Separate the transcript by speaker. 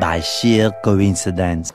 Speaker 1: by sheer coincidence.